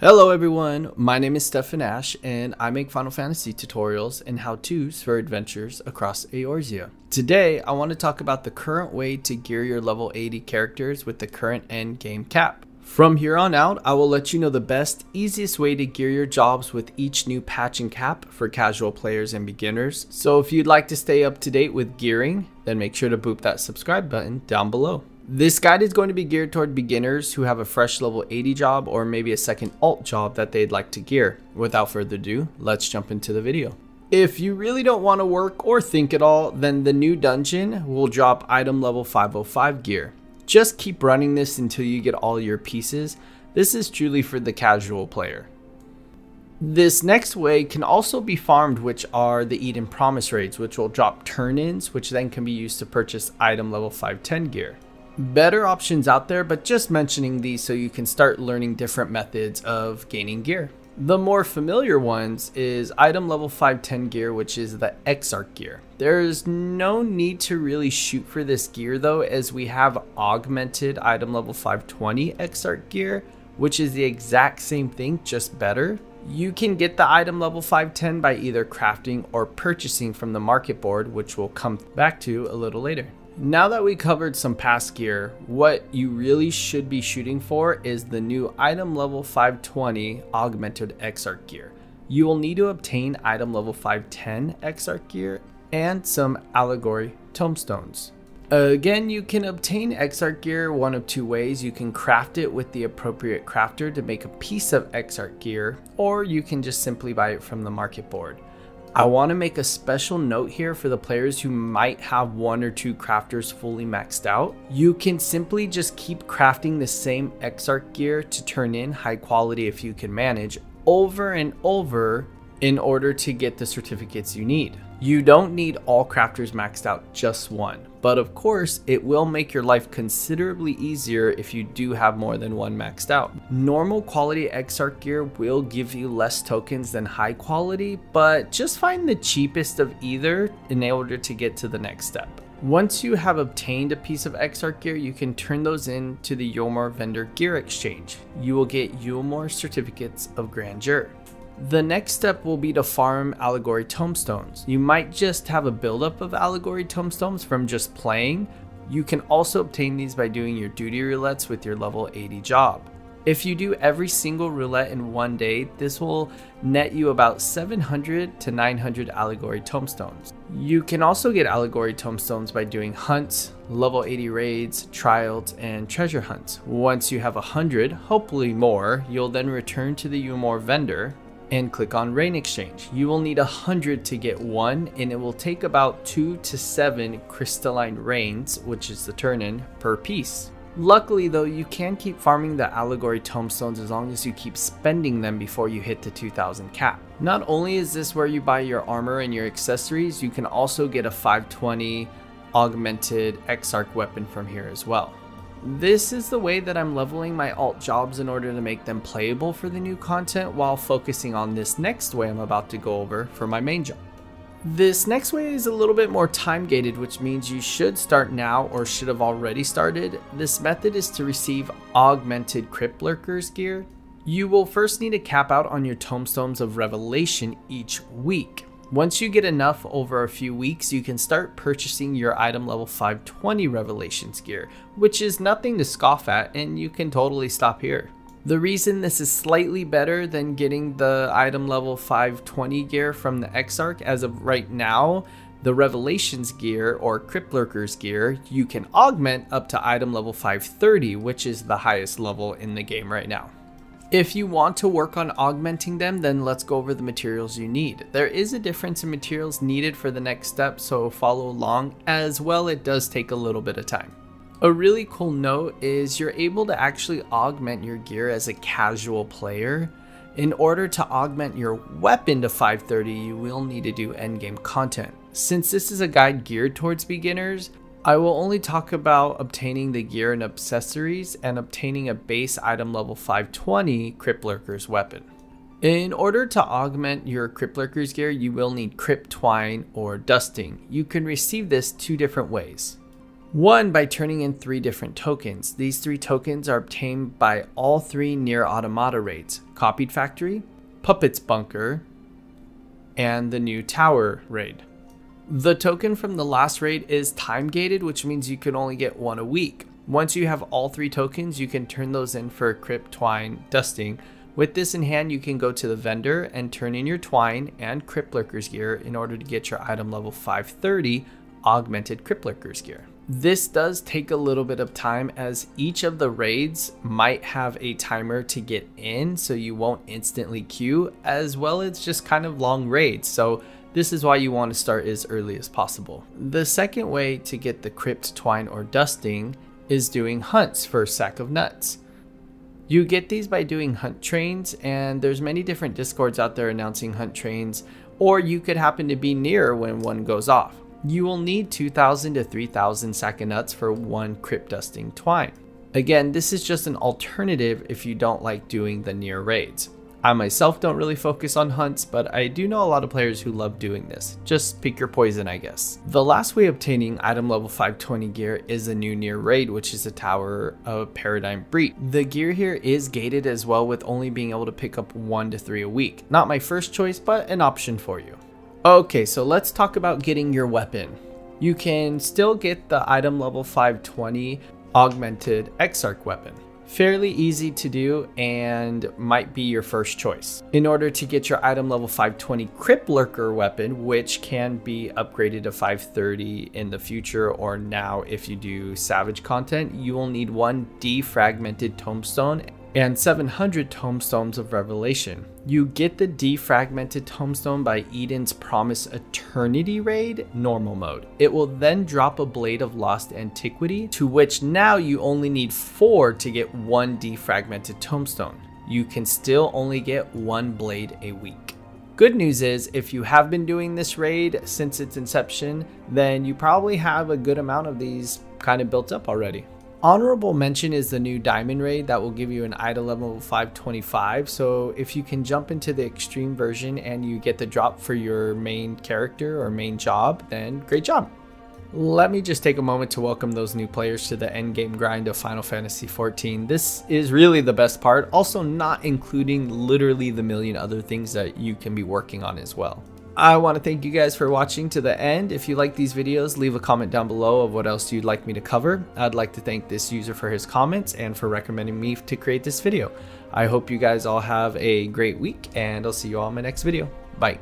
Hello everyone, my name is Stefan Ash and I make Final Fantasy tutorials and how-tos for adventures across Eorzea. Today I want to talk about the current way to gear your level 80 characters with the current end game cap. From here on out, I will let you know the best, easiest way to gear your jobs with each new patch and cap for casual players and beginners. So if you'd like to stay up to date with gearing, then make sure to boop that subscribe button down below. This guide is going to be geared toward beginners who have a fresh level 80 job or maybe a second alt job that they'd like to gear. Without further ado, let's jump into the video. If you really don't want to work or think at all, then the new dungeon will drop item level 505 gear. Just keep running this until you get all your pieces. This is truly for the casual player. This next way can also be farmed, which are the Eden Promise raids, which will drop turn-ins, which then can be used to purchase item level 510 gear better options out there, but just mentioning these so you can start learning different methods of gaining gear. The more familiar ones is item level 510 gear, which is the Exarch gear. There's no need to really shoot for this gear though, as we have augmented item level 520 Exarch gear, which is the exact same thing, just better. You can get the item level 510 by either crafting or purchasing from the market board, which we'll come back to a little later. Now that we covered some past gear, what you really should be shooting for is the new item level 520 augmented Exarch gear. You will need to obtain item level 510 Exarch gear and some allegory tomestones. Again, you can obtain Exarch gear one of two ways. You can craft it with the appropriate crafter to make a piece of Exarch gear, or you can just simply buy it from the market board. I want to make a special note here for the players who might have one or two crafters fully maxed out. You can simply just keep crafting the same Exarch gear to turn in high quality if you can manage over and over in order to get the certificates you need. You don't need all crafters maxed out, just one. But of course, it will make your life considerably easier if you do have more than one maxed out. Normal quality Exarch gear will give you less tokens than high quality, but just find the cheapest of either in order to get to the next step. Once you have obtained a piece of Exarch gear, you can turn those in to the Eulmore Vendor Gear Exchange. You will get Eulmore Certificates of Grandeur. The next step will be to farm Allegory Tomestones. You might just have a buildup of Allegory Tomestones from just playing. You can also obtain these by doing your duty roulettes with your level 80 job. If you do every single roulette in one day, this will net you about 700 to 900 Allegory Tomestones. You can also get Allegory Tomestones by doing hunts, level 80 raids, trials, and treasure hunts. Once you have 100, hopefully more, you'll then return to the Eulmore vendor and click on Rain Exchange. You will need a hundred to get one and it will take about two to seven crystalline rains, which is the turn-in, per piece. Luckily though, you can keep farming the Allegory Tomestones as long as you keep spending them before you hit the 2000 cap. Not only is this where you buy your armor and your accessories, you can also get a 520 augmented Exarch weapon from here as well. This is the way that I'm leveling my alt jobs in order to make them playable for the new content while focusing on this next way I'm about to go over for my main job. This next way is a little bit more time gated, which means you should start now or should have already started. This method is to receive augmented Crypt Lurkers gear. You will first need to cap out on your tomestones of Revelation each week. Once you get enough over a few weeks, you can start purchasing your item level 520 Revelations gear, which is nothing to scoff at and you can totally stop here. The reason this is slightly better than getting the item level 520 gear from the Exarch as of right now, the Revelations gear or Crypt Lurkers gear, you can augment up to item level 530, which is the highest level in the game right now. If you want to work on augmenting them, then let's go over the materials you need. There is a difference in materials needed for the next step, so follow along. As well, it does take a little bit of time. A really cool note is you're able to actually augment your gear as a casual player. In order to augment your weapon to 530, you will need to do endgame content. Since this is a guide geared towards beginners, I will only talk about obtaining the gear and accessories and obtaining a base item level 520 Crypt Lurker's weapon. In order to augment your Crypt Lurker's gear, you will need Crypt Twine or Dusting. You can receive this two different ways. One, by turning in three different tokens. These three tokens are obtained by all three NieR Automata raids Copied Factory, Puppets Bunker, and the new Tower raid. The token from the last raid is time gated, which means you can only get one a week. Once you have all three tokens, you can turn those in for Crypt Twine Dusting. With this in hand, you can go to the vendor and turn in your Twine and Crypt Lurkers gear in order to get your item level 530 augmented Crypt Lurkers gear. This does take a little bit of time as each of the raids might have a timer to get in so you won't instantly queue as well as just kind of long raids. So this is why you want to start as early as possible. The second way to get the crypt twine or dusting is doing hunts for a sack of nuts. You get these by doing hunt trains and there's many different discords out there announcing hunt trains or you could happen to be near when one goes off. You will need 2,000 to 3,000 sack of nuts for one crypt dusting twine. Again, this is just an alternative if you don't like doing the NieR raids. I myself don't really focus on hunts, but I do know a lot of players who love doing this. Just pick your poison, I guess. The last way of obtaining item level 520 gear is a new NieR raid, which is the Tower of Paradigm Breach. The gear here is gated as well with only being able to pick up 1 to 3 a week. Not my first choice, but an option for you. Okay, so let's talk about getting your weapon. You can still get the item level 520 augmented Exarch weapon. Fairly easy to do and might be your first choice. In order to get your item level 520 Crypt Lurker weapon, which can be upgraded to 530 in the future or now if you do Savage content, you will need one defragmented tomestone and 700 tomestones of revelation. You get the defragmented tomestone by Eden's Promise Eternity raid normal mode. It will then drop a blade of lost antiquity to which now you only need 4 to get one defragmented tomestone. You can still only get one blade a week. Good news is, if you have been doing this raid since its inception, then you probably have a good amount of these kind of built up already. Honorable mention is the new diamond raid that will give you an item level 525. So if you can jump into the extreme version and you get the drop for your main character or main job, then great job. Let me just take a moment to welcome those new players to the endgame grind of Final Fantasy XIV. This is really the best part, also not including literally the million other things that you can be working on as well. I want to thank you guys for watching to the end. If you like these videos, leave a comment down below of what else you'd like me to cover. I'd like to thank this user for his comments and for recommending me to create this video. I hope you guys all have a great week and I'll see you all in my next video. Bye.